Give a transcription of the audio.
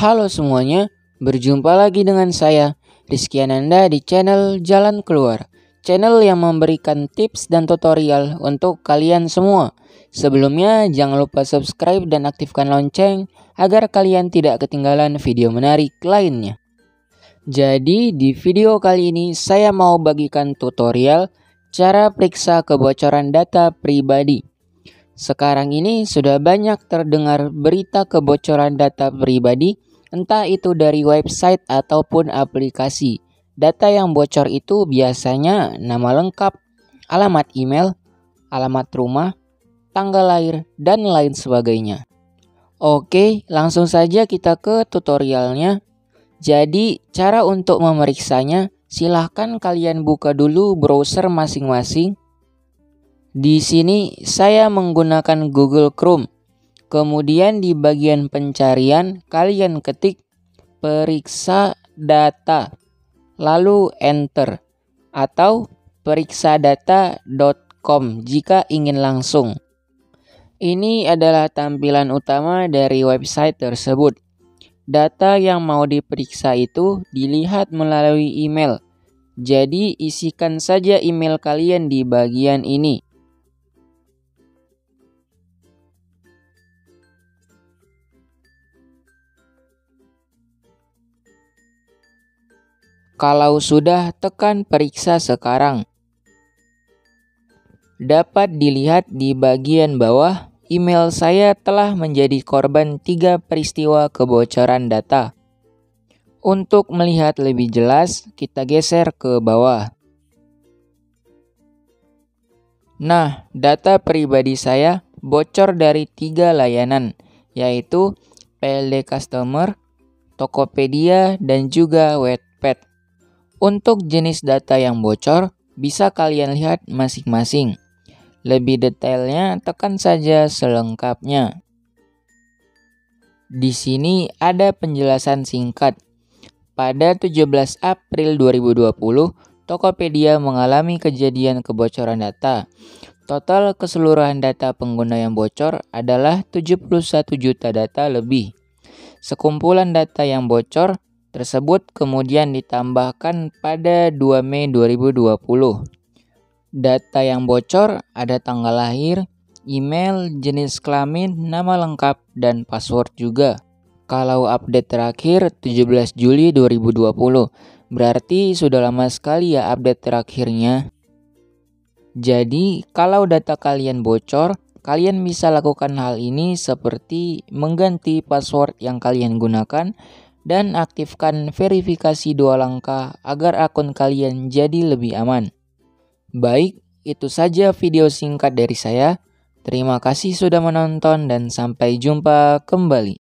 Halo semuanya, berjumpa lagi dengan saya, Rizky Ananda di channel Jalan Keluar. Channel yang memberikan tips dan tutorial untuk kalian semua. Sebelumnya, jangan lupa subscribe dan aktifkan lonceng agar kalian tidak ketinggalan video menarik lainnya. Jadi, di video kali ini saya mau bagikan tutorial cara periksa kebocoran data pribadi. Sekarang ini sudah banyak terdengar berita kebocoran data pribadi, entah itu dari website ataupun aplikasi. Data yang bocor itu biasanya nama lengkap, alamat email, alamat rumah, tanggal lahir, dan lain sebagainya. Oke, langsung saja kita ke tutorialnya. Jadi, cara untuk memeriksanya, silahkan kalian buka dulu browser masing-masing di sini saya menggunakan Google Chrome. Kemudian di bagian pencarian kalian ketik periksa data lalu enter atau periksadata.com jika ingin langsung. Ini adalah tampilan utama dari website tersebut. Data yang mau diperiksa itu dilihat melalui email. Jadi isikan saja email kalian di bagian ini. Kalau sudah, tekan periksa sekarang. Dapat dilihat di bagian bawah, email saya telah menjadi korban tiga peristiwa kebocoran data. Untuk melihat lebih jelas, kita geser ke bawah. Nah, data pribadi saya bocor dari tiga layanan, yaitu PLD Customer, Tokopedia, dan juga Wattpad. Untuk jenis data yang bocor, bisa kalian lihat masing-masing. Lebih detailnya, tekan saja selengkapnya. Di sini ada penjelasan singkat. Pada 17 April 2020, Tokopedia mengalami kejadian kebocoran data. Total keseluruhan data pengguna yang bocor adalah 71 juta data lebih. Sekumpulan data yang bocor tersebut kemudian ditambahkan pada 2 Mei 2020. Data yang bocor ada tanggal lahir, email, jenis kelamin, nama lengkap, dan password juga. Kalau update terakhir 17 Juli 2020, berarti sudah lama sekali ya update terakhirnya. Jadi, kalau data kalian bocor, kalian bisa lakukan hal ini seperti mengganti password yang kalian gunakan dan aktifkan verifikasi dua langkah agar akun kalian jadi lebih aman. Baik, itu saja video singkat dari saya. Terima kasih sudah menonton dan sampai jumpa kembali.